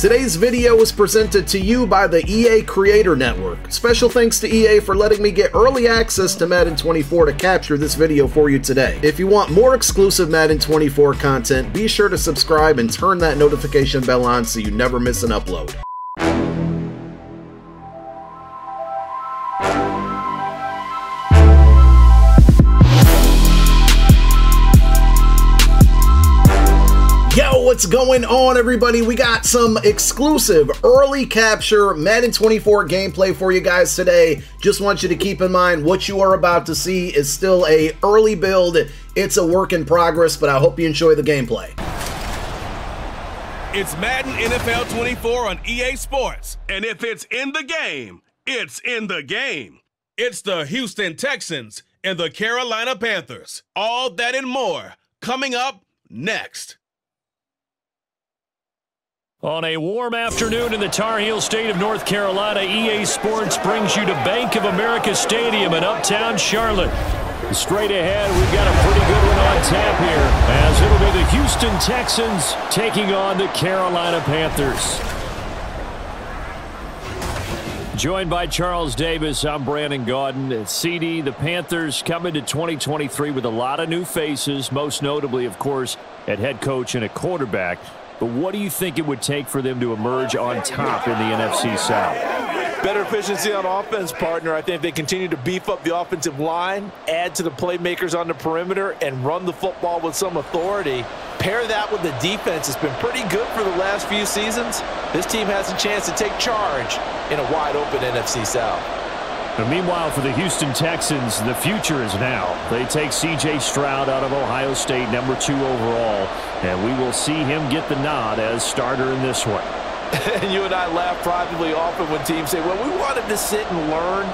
Today's video was presented to you by the EA Creator Network. Special thanks to EA for letting me get early access to Madden 24 to capture this video for you today. If you want more exclusive Madden 24 content, be sure to subscribe and turn that notification bell on so you never miss an upload. What's going on, everybody? We got some exclusive early capture Madden 24 gameplay for you guys today. Just want you to keep in mind what you are about to see is still a early build. It's a work in progress, but I hope you enjoy the gameplay. It's Madden NFL 24 on EA Sports, and if it's in the game, it's in the game. It's the Houston Texans and the Carolina Panthers. All that and more coming up next. On a warm afternoon in the Tar Heel state of North Carolina, EA Sports brings you to Bank of America Stadium in uptown Charlotte. Straight ahead, we've got a pretty good one on tap here, as it'll be the Houston Texans taking on the Carolina Panthers. Joined by Charles Davis, I'm Brandon Gaudin. CD, the Panthers coming to 2023 with a lot of new faces, most notably, of course, at head coach and a quarterback. But what do you think it would take for them to emerge on top in the NFC South? Better efficiency on offense, partner. I think they continue to beef up the offensive line, add to the playmakers on the perimeter, and run the football with some authority. Pair that with the defense. It's been pretty good for the last few seasons. This team has a chance to take charge in a wide-open NFC South. Meanwhile, for the Houston Texans, the future is now. They take C.J. Stroud out of Ohio State, number two overall, and we will see him get the nod as starter in this one. And you and I laugh privately often when teams say, well, we want him to sit and learn.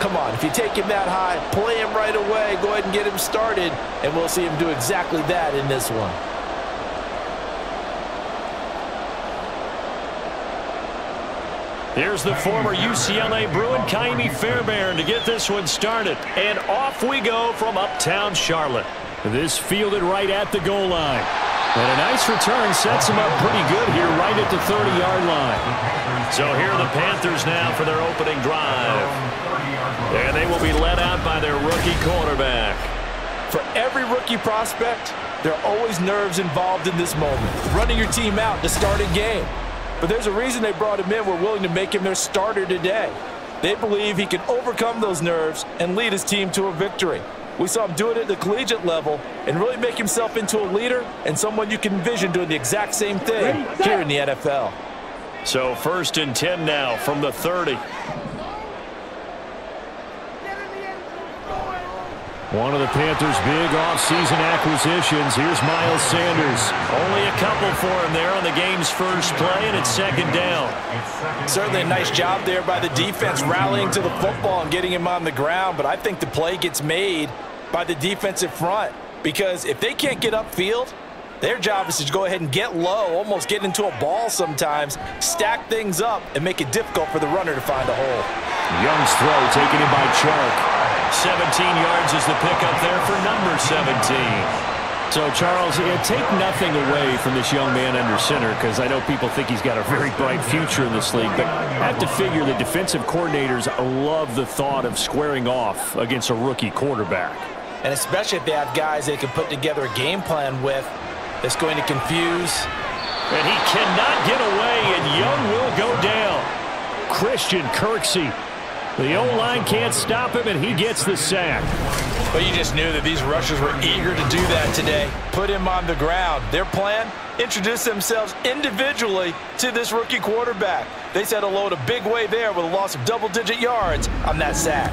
Come on, if you take him that high, play him right away, go ahead and get him started, and we'll see him do exactly that in this one. Here's the former UCLA Bruin, Kaimi Fairbairn, to get this one started. And off we go from uptown Charlotte. This fielded right at the goal line. And a nice return sets him up pretty good here right at the 30-yard line. So here are the Panthers now for their opening drive. And they will be led out by their rookie quarterback. For every rookie prospect, there are always nerves involved in this moment. Running your team out to start a game. But there's a reason they brought him in. We're willing to make him their starter today. They believe he can overcome those nerves and lead his team to a victory. We saw him do it at the collegiate level and really make himself into a leader and someone you can envision doing the exact same thing here in the NFL. So first and 10 now from the 30. One of the Panthers' big offseason acquisitions. Here's Miles Sanders. Only a couple for him there on the game's first play, and it's second down. Certainly a nice job there by the defense rallying to the football and getting him on the ground, but I think the play gets made by the defensive front because if they can't get upfield, their job is to go ahead and get low, almost get into a ball sometimes, stack things up, and make it difficult for the runner to find a hole. Young's throw taken in by Chark. 17 yards is the pickup there for number 17. So, Charles, take nothing away from this young man under center because I know people think he's got a very bright future in this league, but I have to figure the defensive coordinators love the thought of squaring off against a rookie quarterback. And especially if they have guys they can put together a game plan with that's going to confuse. And he cannot get away, and Young will go down. Christian Kirksey the O-line can't stop him, and he gets the sack. But you just knew that these rushers were eager to do that today. Put him on the ground. Their plan, introduce themselves individually to this rookie quarterback. They set a load a big way there with a loss of double-digit yards on that sack.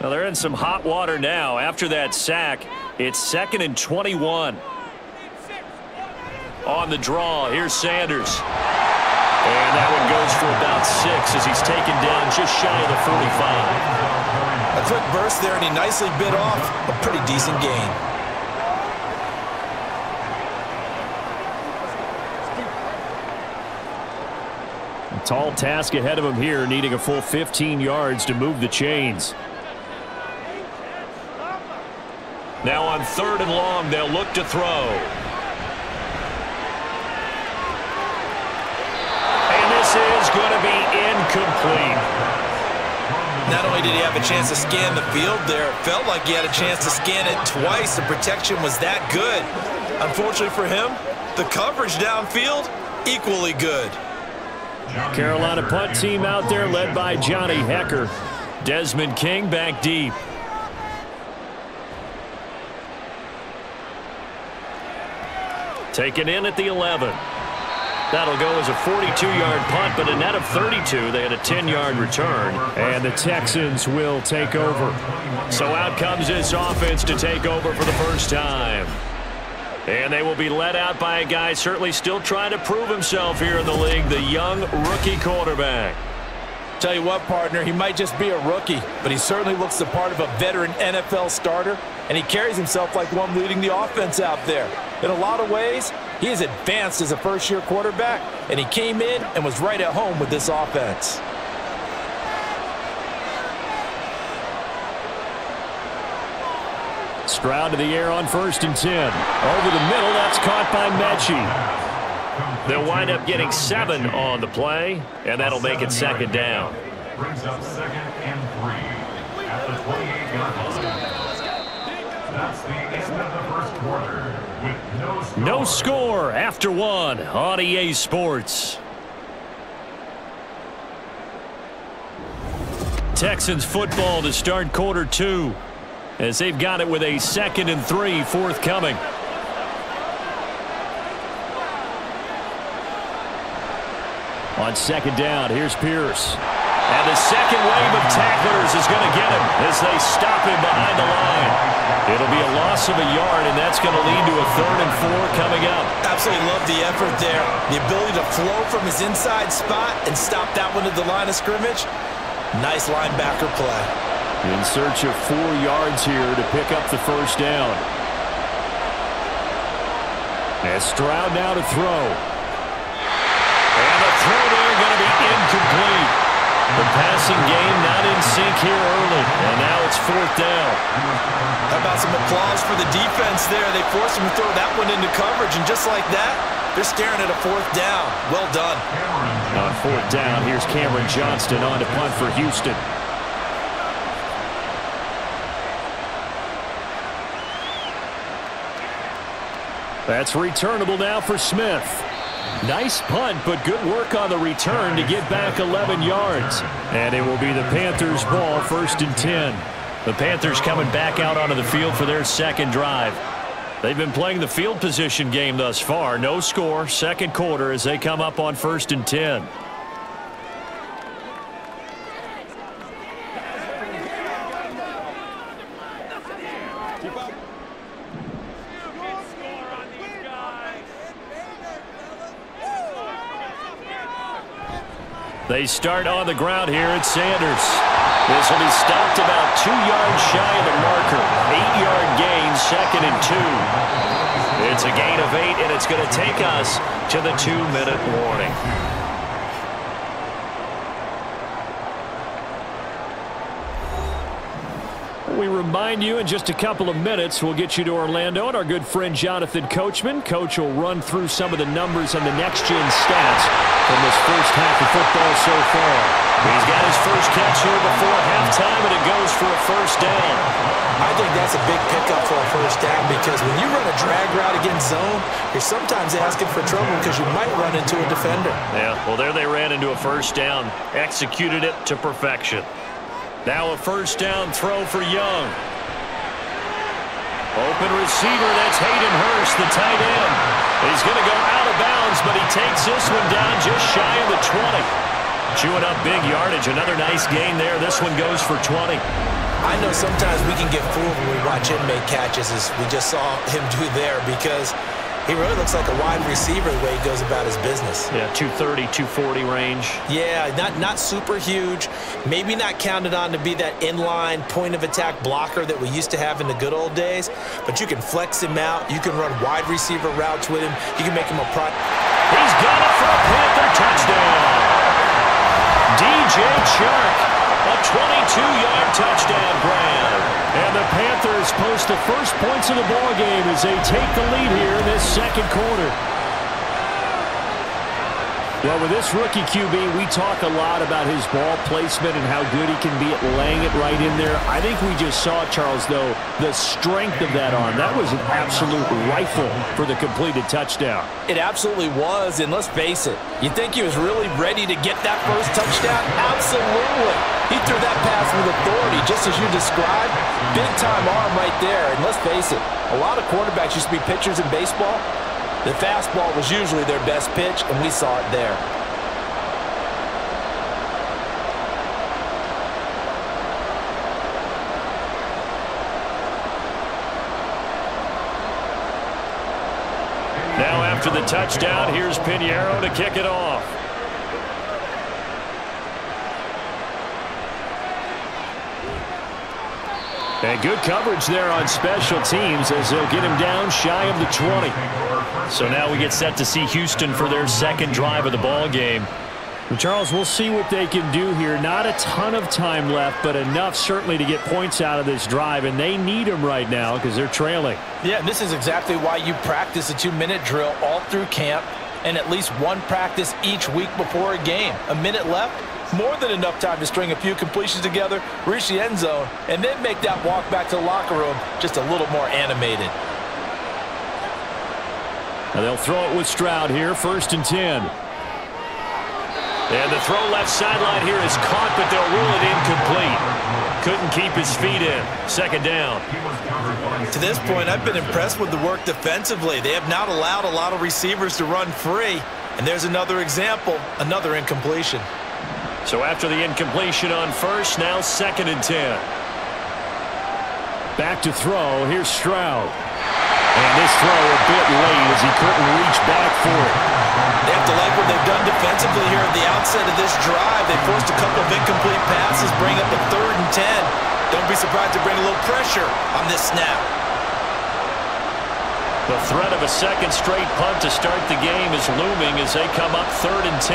Well, they're in some hot water now. After that sack, it's second and 21 on the draw. Here's Sanders. And that one goes for about six as he's taken down just shy of the 45. A quick burst there, and he nicely bit off a pretty decent gain. A tall task ahead of him here, needing a full 15 yards to move the chains. Now on third and long, they'll look to throw. And this is going to be incomplete. Not only did he have a chance to scan the field there, it felt like he had a chance to scan it twice. The protection was that good. Unfortunately for him, the coverage downfield, equally good. Carolina punt team out there led by Johnny Hekker. Desmond King back deep. Taken in at the 11. That'll go as a 42-yard punt, but a net of 32. They had a 10-yard return, and the Texans will take over. So out comes this offense to take over for the first time. And they will be led out by a guy certainly still trying to prove himself here in the league, the young rookie quarterback. Tell you what, partner, he might just be a rookie, but he certainly looks the part of a veteran NFL starter, and he carries himself like one leading the offense out there. In a lot of ways, he is advanced as a first-year quarterback, and he came in and was right at home with this offense. Stroud to the air on first and 10. Over the middle, that's caught by Metchie. They'll wind up getting seven on the play, and that'll make it second down. Brings up second and three at the 28-yard line. No score. No score after one on EA Sports. Texans football to start quarter two as they've got it with a second and three forthcoming. On second down, here's Pierce. And the second wave of tacklers is going to get him as they stop him behind the line. It'll be a loss of a yard, and that's going to lead to a third and four coming up. Absolutely love the effort there. The ability to flow from his inside spot and stop that one at the line of scrimmage. Nice linebacker play. In search of four yards here to pick up the first down. As Stroud now to throw. And the throw there going to be incomplete. The passing game not in sync here early, and now it's fourth down. How about some applause for the defense there? They forced him to throw that one into coverage, and just like that, they're staring at a fourth down. Well done. On fourth down, here's Cameron Johnston on to punt for Houston. That's returnable now for Smith. Nice punt, but good work on the return to get back 11 yards. And it will be the Panthers' ball, first and 10. The Panthers coming back out onto the field for their second drive. They've been playing the field position game thus far. No score, second quarter as they come up on first and 10. They start on the ground here at Sanders. This will be stopped about two yards shy of the marker. Eight-yard gain, second and two. It's a gain of eight, and it's going to take us to the two-minute warning. We remind you in just a couple of minutes, we'll get you to Orlando and our good friend Jonathan Coachman. Coach will run through some of the numbers and the next-gen stats from this first half of football so far. He's got his first catch here before halftime, and it goes for a first down. I think that's a big pickup for a first down because when you run a drag route against zone, you're sometimes asking for trouble because you might run into a defender. Yeah, well, there they ran into a first down. Executed it to perfection. Now a first down throw for Young. Open receiver, that's Hayden Hurst, the tight end. He's going to go out of bounds, but he takes this one down just shy of the 20. Chewing up big yardage. Another nice gain there. This one goes for 20. I know sometimes we can get fooled when we watch him make catches, as we just saw him do there, because he really looks like a wide receiver the way he goes about his business. Yeah, 230, 240 range. Yeah, not, not super huge. Maybe not counted on to be that inline point-of-attack blocker that we used to have in the good old days, but you can flex him out. You can run wide receiver routes with him. You can make him a pro. He's got it for a Panther touchdown. DJ Chark, a 22-yard touchdown grab. And the Panthers post the first points of the ball game as they take the lead here in this second quarter. Well, with this rookie QB, we talk a lot about his ball placement and how good he can be at laying it right in there. I think we just saw, Charles, though, the strength of that arm. That was an absolute rifle for the completed touchdown. It absolutely was, and let's face it, you think he was really ready to get that first touchdown? Absolutely. He threw that pass with authority, just as you described. Big-time arm right there, and let's face it, a lot of quarterbacks used to be pitchers in baseball. The fastball was usually their best pitch, and we saw it there. Now after the touchdown, here's Piñeiro to kick it off. And good coverage there on special teams as they'll get him down shy of the 20. So now we get set to see Houston for their second drive of the ball game. Charles, we'll see what they can do here. Not a ton of time left, but enough certainly to get points out of this drive, and they need them right now because they're trailing. Yeah, this is exactly why you practice a two-minute drill all through camp and at least one practice each week before a game. A minute left, more than enough time to string a few completions together, reach the end zone, and then make that walk back to the locker room just a little more animated. Now they'll throw it with Stroud here, first and 10. And the throw left sideline here is caught, but they'll rule it incomplete. Couldn't keep his feet in. Second down. To this point, I've been impressed with the work defensively. They have not allowed a lot of receivers to run free. And there's another example, another incompletion. So after the incompletion on first, now second and 10. Back to throw. Here's Stroud. And this throw a bit late as he couldn't reach back for it. They have to like what they've done defensively here at the outset of this drive. They forced a couple of incomplete passes, bring up a third and 10. Don't be surprised to bring a little pressure on this snap. The threat of a second straight punt to start the game is looming as they come up third and 10.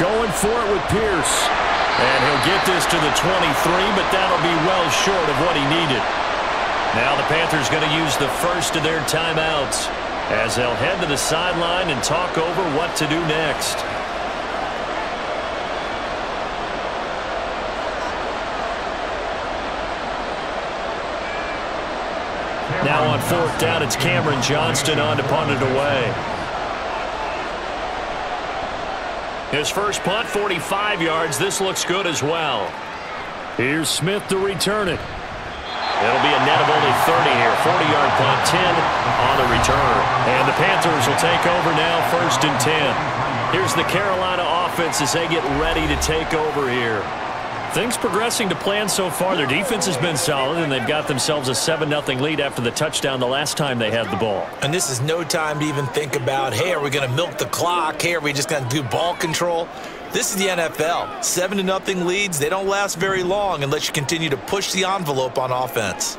Going for it with Pierce. And he'll get this to the 23, but that'll be well short of what he needed. Now the Panthers going to use the first of their timeouts as they'll head to the sideline and talk over what to do next. Now on fourth down, it's Cameron Johnston on to punt it away. His first punt, 45 yards. This looks good as well. Here's Smith to return it. It'll be a net of only 30 here. 40-yard punt, 10 on the return. And the Panthers will take over now, first and 10. Here's the Carolina offense as they get ready to take over here. Things progressing to plan so far. Their defense has been solid, and they've got themselves a 7-0 lead after the touchdown the last time they had the ball. And this is no time to even think about, hey, are we going to milk the clock? Hey, are we just going to do ball control? This is the NFL. 7 to nothing leads, they don't last very long unless you continue to push the envelope on offense.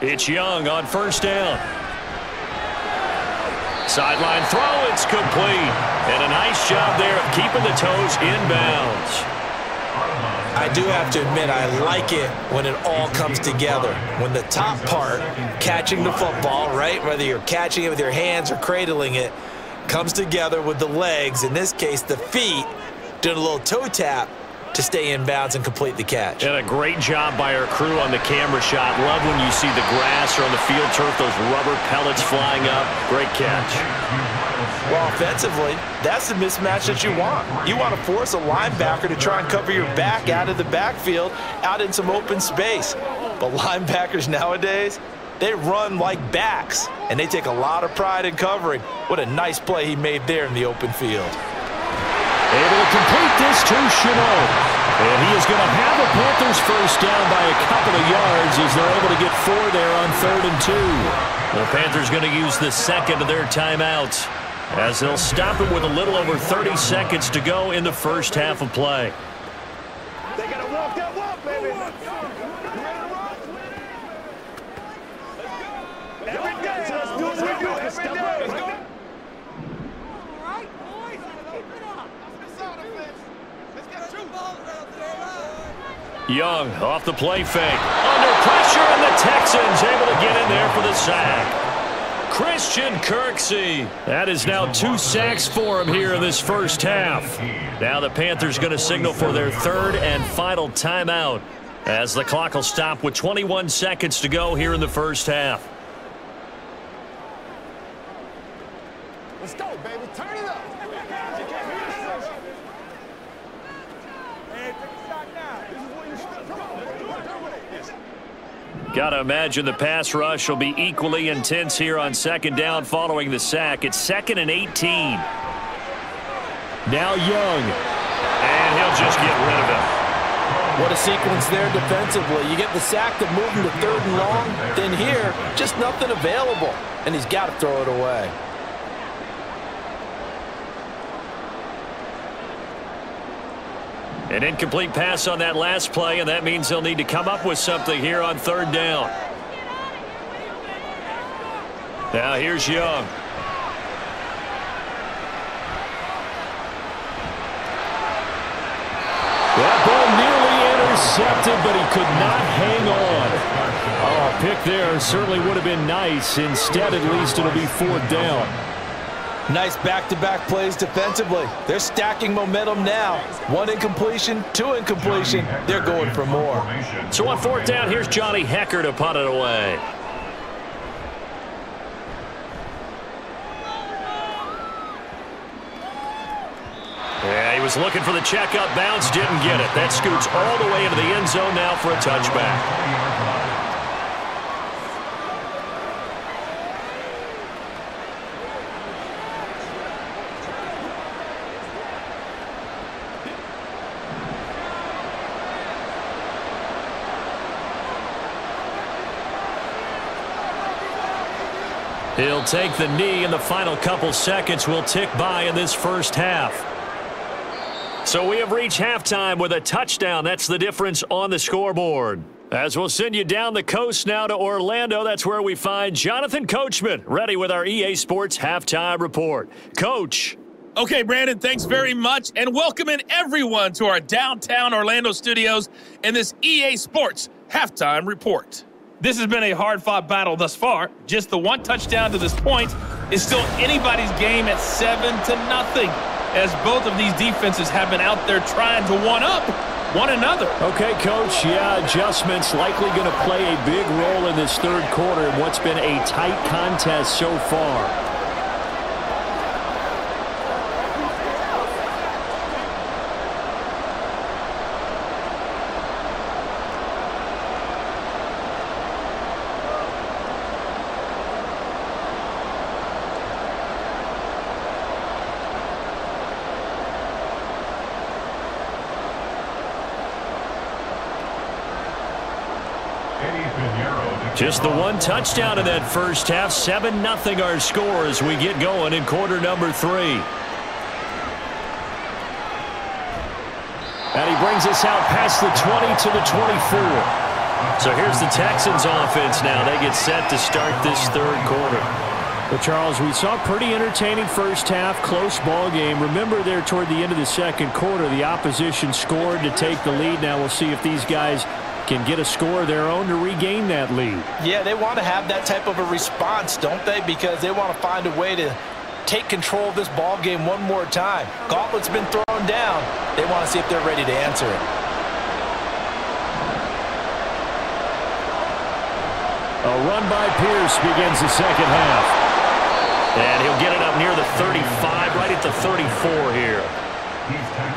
It's Young on first down. Sideline throw, it's complete. And a nice job there of keeping the toes inbounds. I do have to admit, I like it when it all comes together. When the top part, catching the football, right, whether you're catching it with your hands or cradling it, comes together with the legs, in this case the feet, doing a little toe tap to stay in bounds and complete the catch. And a great job by our crew on the camera shot. Love when you see the grass or on the field turf, those rubber pellets flying up. Great catch. Well, offensively, that's the mismatch that you want. You want to force a linebacker to try and cover your back out of the backfield, out in some open space. But linebackers nowadays, they run like backs, and they take a lot of pride in covering. What a nice play he made there in the open field. Able to complete this to Shenault. And he is going to have the Panthers first down by a couple of yards as they're able to get four there on third and two. The Panthers going to use the second of their timeouts as they'll stop it with a little over 30 seconds to go in the first half of play. They got to walk that walk, baby. Every day, let's do it every day. Let's go. All right, boys, keep it up. Young off the play fake. Under pressure, and the Texans able to get in there for the sack. Christian Kirksey. That is now two sacks for him here in this first half. Now the Panthers are going to signal for their third and final timeout as the clock will stop with 21 seconds to go here in the first half. Let's go, baby. Turn it up. Hey, take a shot now. This is what you should Come on, let's do it. Do it. Yes. Got to imagine the pass rush will be equally intense here on second down following the sack. It's second and 18. Now Young. And he'll just get rid of it. What a sequence there defensively. You get the sack to move him to third and long. Then here, just nothing available. And he's got to throw it away. An incomplete pass on that last play, and that means they'll need to come up with something here on third down. Now here's Young. That ball nearly intercepted, but he could not hang on. Oh, a pick there certainly would have been nice. Instead, at least it'll be fourth down. Nice back-to-back -back plays defensively. They're stacking momentum now. One incompletion, two incompletion. They're going for more. So on fourth down, here's Johnny Hekker to punt it away. Yeah, he was looking for the checkup bounce, didn't get it. That scoots all the way into the end zone now for a touchback. He'll take the knee, and the final couple seconds will tick by in this first half. So we have reached halftime with a touchdown. That's the difference on the scoreboard. As we'll send you down the coast now to Orlando, that's where we find Jonathan Coachman, ready with our EA Sports halftime report. Coach. Okay, Brandon, thanks very much, and welcoming everyone to our downtown Orlando studios in this EA Sports halftime report. This has been a hard fought battle thus far. Just the one touchdown to this point is still anybody's game at seven to nothing, as both of these defenses have been out there trying to one up one another. Okay, Coach. Yeah, adjustments likely going to play a big role in this third quarter in what's been a tight contest so far. Just the one touchdown in that first half. 7-0 our score as we get going in quarter number three. And he brings us out past the 20 to the 24. So here's the Texans offense now. They get set to start this third quarter. But Charles, we saw pretty entertaining first half, close ball game. Remember there toward the end of the second quarter, the opposition scored to take the lead. Now we'll see if these guys can get a score of their own to regain that lead. Yeah, they want to have that type of a response, don't they? Because they want to find a way to take control of this ball game one more time. Gauntlet's been thrown down. They want to see if they're ready to answer it. A run by Pierce begins the second half. And he'll get it up near the 35, right at the 34 here.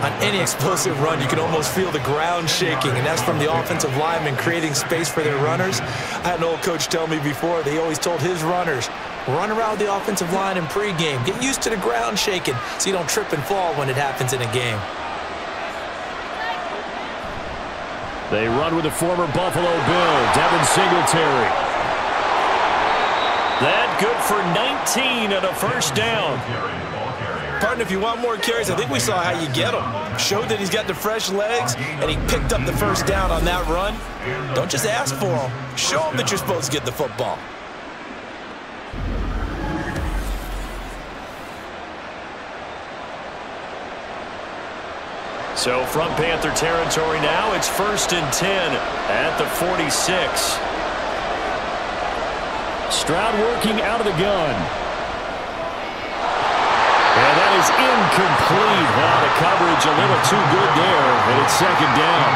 On any explosive run, you can almost feel the ground shaking, and that's from the offensive linemen creating space for their runners. I had an old coach tell me before, they always told his runners, run around the offensive line in pregame. Get used to the ground shaking so you don't trip and fall when it happens in a game. They run with the former Buffalo Bill, Devin Singletary. That good for 19 and a first down. Partner, if you want more carries, I think we saw how you get them. Showed that he's got the fresh legs, and he picked up the first down on that run. Don't just ask for them. Show them that you're supposed to get the football. So from Panther territory now, it's first and 10 at the 46. Stroud working out of the gun. Is incomplete. Wow, the coverage a little too good there, and it's second down.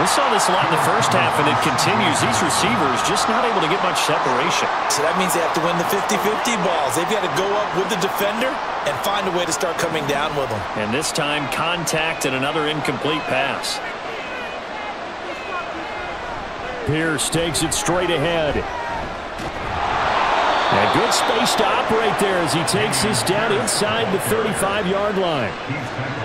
We saw this a lot in the first half, and it continues. These receivers just not able to get much separation. So that means they have to win the 50-50 balls. They've got to go up with the defender and find a way to start coming down with them. And this time, contact and another incomplete pass. Pierce takes it straight ahead. And good space to operate there as he takes this down inside the 35-yard line.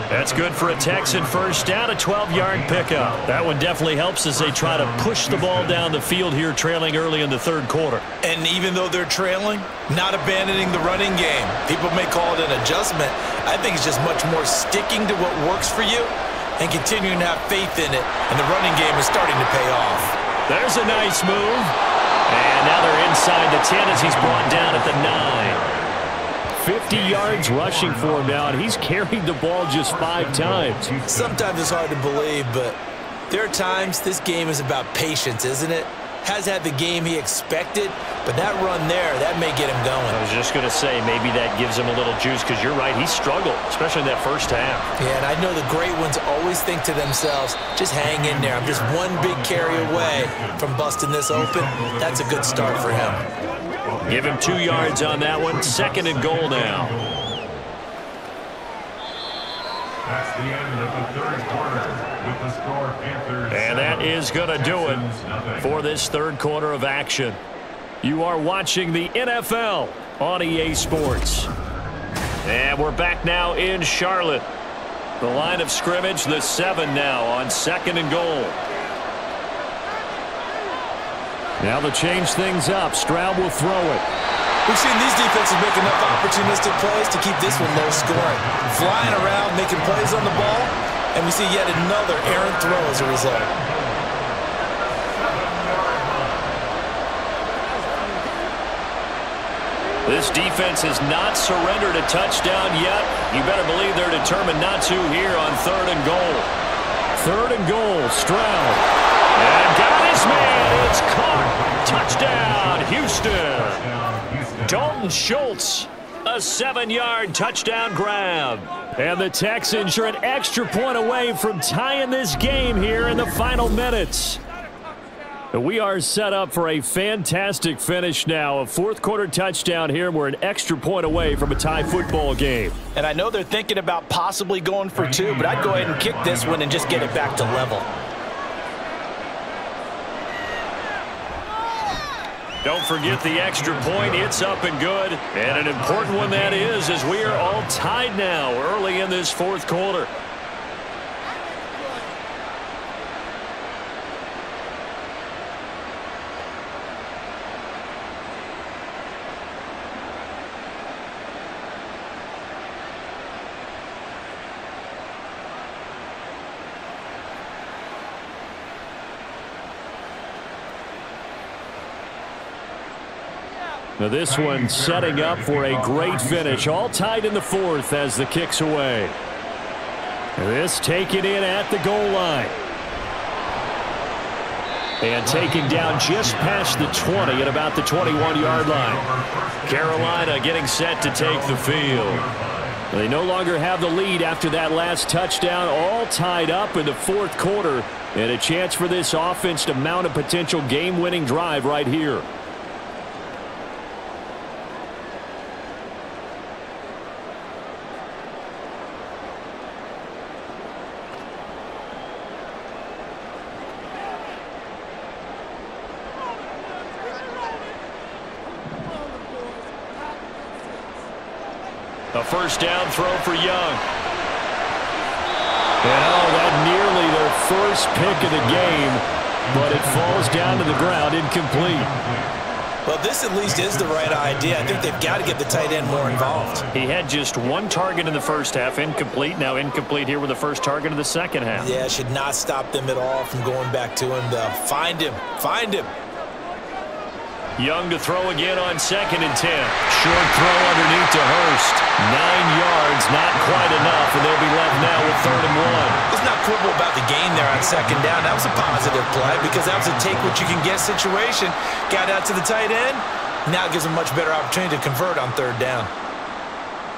That's good for a Texan first down, a 12-yard pickup. That one definitely helps as they try to push the ball down the field here, trailing early in the third quarter. And even though they're trailing, not abandoning the running game. People may call it an adjustment. I think it's just much more sticking to what works for you and continuing to have faith in it. And the running game is starting to pay off. There's a nice move. And now they're inside the 10 as he's brought down at the 9. 50 yards rushing for him now, and he's carried the ball just five times. Sometimes it's hard to believe, but there are times this game is about patience, isn't it? Has had the game he expected, but that run there, that may get him going. I was just going to say, maybe that gives him a little juice because you're right, he struggled, especially in that first half. Yeah, and I know the great ones always think to themselves, just hang in there. I'm just one big carry away from busting this open. That's a good start for him. Give him two yards on that one. Second and goal now. That's the end of the third quarter with the score Panthers. And that is going to do it for this third quarter of action. You are watching the NFL on EA Sports. And we're back now in Charlotte. The line of scrimmage, the seven now on second and goal. Now to change things up, Stroud will throw it. We've seen these defenses make enough opportunistic plays to keep this one low scoring. Flying around, making plays on the ball, and we see yet another errant throw as a result. This defense has not surrendered a touchdown yet. You better believe they're determined not to here on third and goal. Third and goal, Stroud. And got his man. It's caught. Touchdown, Houston. Dalton Schultz, a seven-yard touchdown grab. And the Texans are an extra point away from tying this game here in the final minutes. We are set up for a fantastic finish now. A fourth quarter touchdown here. We're an extra point away from a tie football game. And I know they're thinking about possibly going for two, but I'd go ahead and kick this one and just get it back to level. Don't forget the extra point. It's up and good. And an important one that is as we are all tied now early in this fourth quarter. Now this one setting up for a great finish. All tied in the fourth as the kick's away. This taken in at the goal line. And taking down just past the 20 at about the 21-yard line. Carolina getting set to take the field. They no longer have the lead after that last touchdown. All tied up in the fourth quarter. And a chance for this offense to mount a potential game-winning drive right here. First down throw for Young. And oh, that nearly their first pick of the game, but it falls down to the ground incomplete. Well, this at least is the right idea. I think they've got to get the tight end more involved. He had just one target in the first half, incomplete. Now incomplete here with the first target of the second half. Yeah, should not stop them at all from going back to him, though. Find him. Find him. Young to throw again on second and ten. Short throw underneath to Hurst. Nine yards, not quite enough, and they'll be left now with third and one. Let's not quibble about the game there on second down. That was a positive play because that was a take-what-you-can-get situation. Got out to the tight end. Now gives them much better opportunity to convert on third down.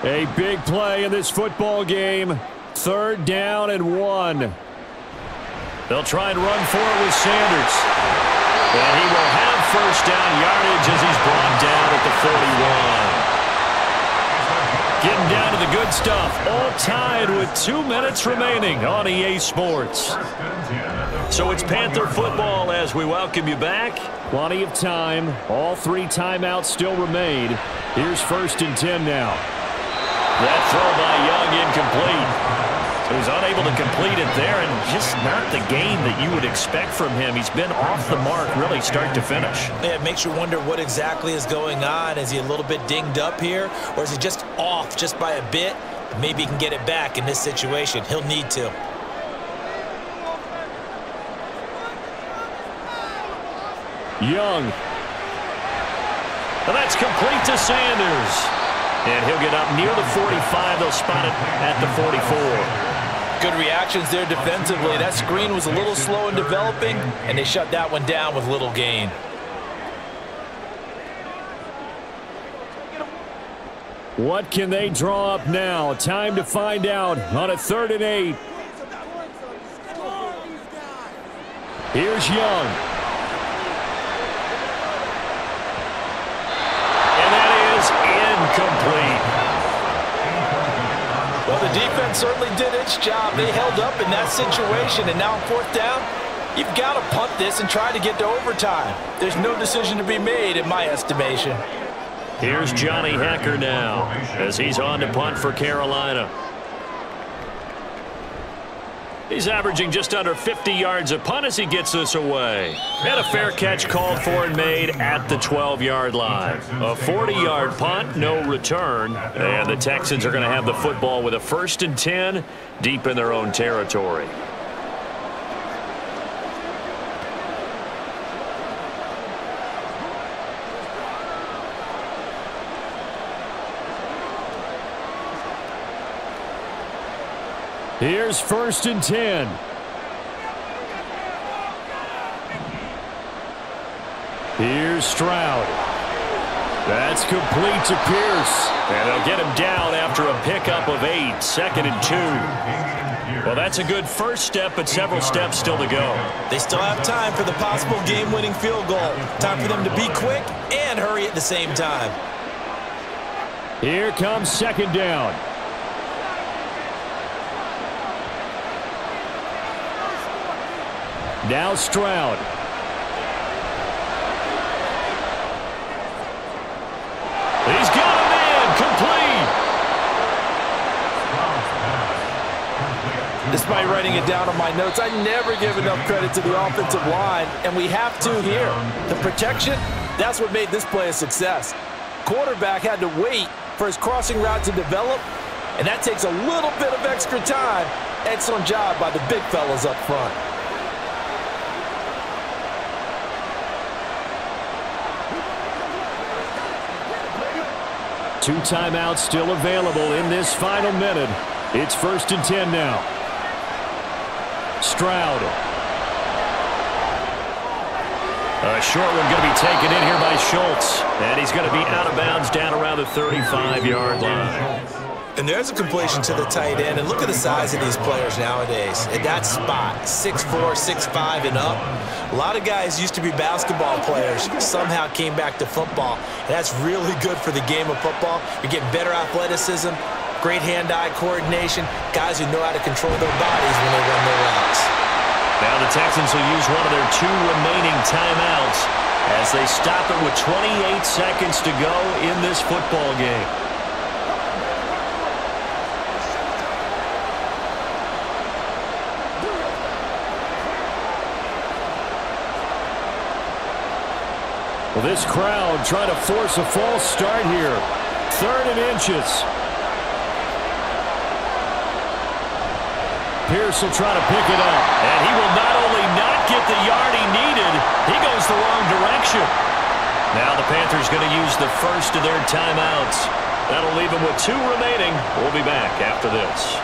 A big play in this football game. Third down and one. They'll try and run for it with Sanders. And he will have first down yardage as he's brought down at the 41. Getting down to the good stuff. All tied with two minutes remaining on EA Sports. So it's Panther football as we welcome you back. Plenty of time. All three timeouts still remain. Here's first and 10 now. That throw by Young incomplete. He was unable to complete it there and just not the game that you would expect from him. He's been off the mark really start to finish. Yeah, it makes you wonder what exactly is going on. Is he a little bit dinged up here or is he just off just by a bit? Maybe he can get it back in this situation. He'll need to. Young. And that's complete to Sanders. And he'll get up near the 45. They'll spot it at the 44. Good reactions there defensively. That screen was a little slow in developing, and they shut that one down with little gain. What can they draw up now? Time to find out on a third and eight. Here's Young. And that is incomplete. Well, the defense certainly did its job. They held up in that situation, and now fourth down, you've got to punt this and try to get to overtime. There's no decision to be made in my estimation. Here's Johnny Hekker now as he's on to punt for Carolina. He's averaging just under 50 yards a punt as he gets this away. And a fair catch called for and made at the 12-yard line. A 40-yard punt, no return. And the Texans are going to have the football with a first and 10 deep in their own territory. Here's first and 10. Here's Stroud. That's complete to Pierce. And they'll get him down after a pickup of eight, second and two. Well, that's a good first step, but several steps still to go. They still have time for the possible game-winning field goal. Time for them to be quick and hurry at the same time. Here comes second down. Now Stroud. He's got a man complete. Despite writing it down on my notes, I never give enough credit to the offensive line, and we have to here. The protection, that's what made this play a success. Quarterback had to wait for his crossing route to develop, and that takes a little bit of extra time. Excellent job by the big fellas up front. Two timeouts still available in this final minute. It's first and 10 now. Stroud. A short one going to be taken in here by Schultz. And he's going to be out of bounds down around the 35-yard line. And there's a completion to the tight end. And look at the size of these players nowadays. At that spot, 6'4", 6'5", and up. A lot of guys used to be basketball players, somehow came back to football. And that's really good for the game of football. You're getting better athleticism, great hand-eye coordination, guys who know how to control their bodies when they run their routes. Now the Texans will use one of their two remaining timeouts as they stop it with 28 seconds to go in this football game. Well, this crowd trying to force a false start here. Third and inches. Pierce will try to pick it up. And he will not only not get the yard he needed, he goes the wrong direction. Now the Panthers going to use the first of their timeouts. That'll leave them with two remaining. We'll be back after this.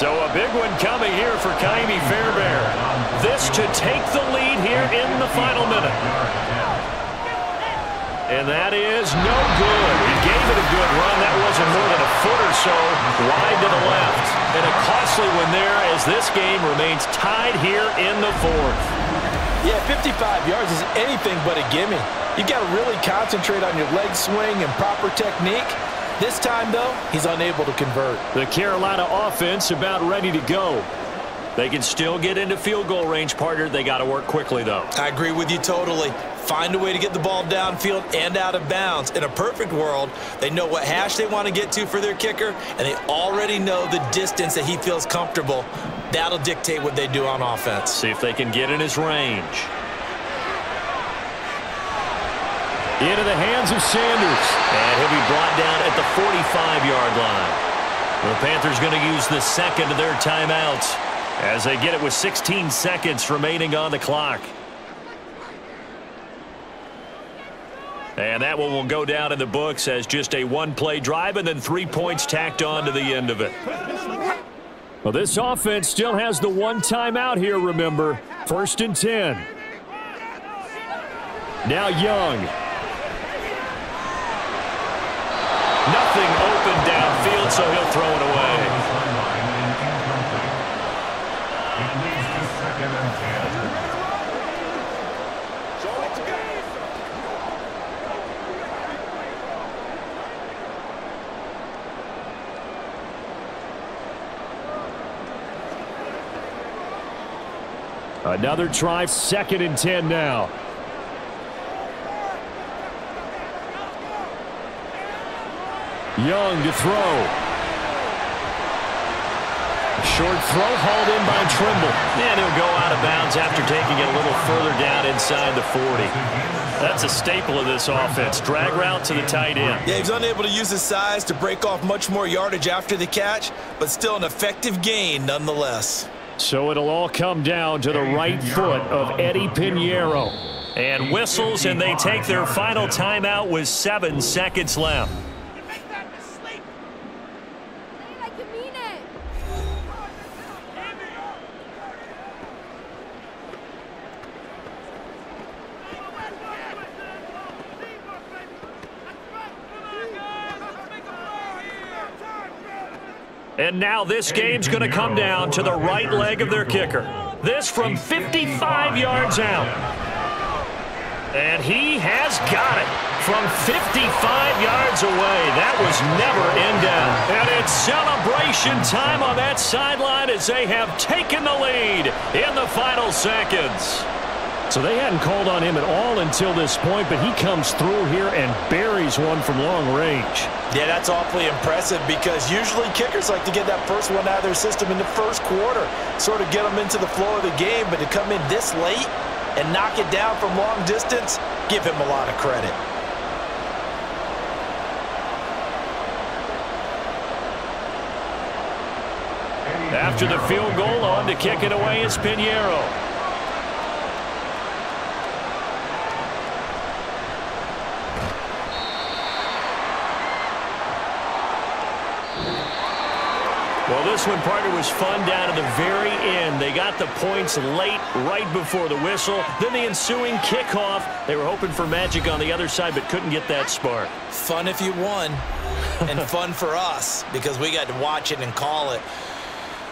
So a big one coming here for Ka'imi Fairbairn. This to take the lead here in the final minute. And that is no good. He gave it a good run. That wasn't more than a foot or so wide to the left. And a costly one there as this game remains tied here in the fourth. Yeah, 55 yards is anything but a gimme. You got to really concentrate on your leg swing and proper technique. This time, though, he's unable to convert. The Carolina offense about ready to go. They can still get into field goal range, partner. They got to work quickly, though. I agree with you totally. Find a way to get the ball downfield and out of bounds. In a perfect world, they know what hash they want to get to for their kicker, and they already know the distance that he feels comfortable. That'll dictate what they do on offense. See if they can get in his range. Into the hands of Sanders. And he'll be brought down at the 45-yard line. The Panthers going to use the second of their timeouts as they get it with 16 seconds remaining on the clock. And that one will go down in the books as just a one-play drive and then three points tacked on to the end of it. Well, this offense still has the one timeout here, remember. First and 10. Now Young. Nothing open downfield, so he'll throw it away. Another try, second and 10 now. Young to throw. Short throw hauled in by Tremble. And he'll go out of bounds after taking it a little further down inside the 40. That's a staple of this offense. Drag route to the tight end. Yeah, he's unable to use his size to break off much more yardage after the catch, but still an effective gain nonetheless. So it'll all come down to the right foot of Eddy Piñeiro. And whistles, and they take their final timeout with seven seconds left. like you mean it. And now this game's going to come down to the right leg of their kicker. This from 55 yards out. And he has got it from 55 yards away. That was never in doubt. And it's celebration time on that sideline as they have taken the lead in the final seconds. So they hadn't called on him at all until this point, but he comes through here and buries one from long range. Yeah, that's awfully impressive because usually kickers like to get that first one out of their system in the first quarter, sort of get them into the flow of the game, but to come in this late and knock it down from long distance, give him a lot of credit. After the field goal, on to kick it away is Piñeiro. This one, partner, was fun down to the very end. They got the points late, right before the whistle. Then the ensuing kickoff. They were hoping for magic on the other side, but couldn't get that spark. Fun if you won, and fun for us because we got to watch it and call it.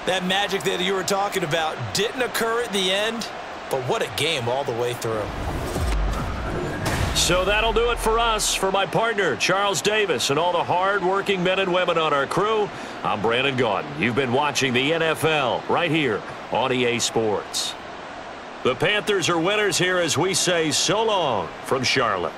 That magic that you were talking about didn't occur at the end, but what a game all the way through. So that'll do it for us. For my partner, Charles Davis, and all the hard-working men and women on our crew, I'm Brandon Gaudin. You've been watching the NFL right here on EA Sports. The Panthers are winners here as we say so long from Charlotte.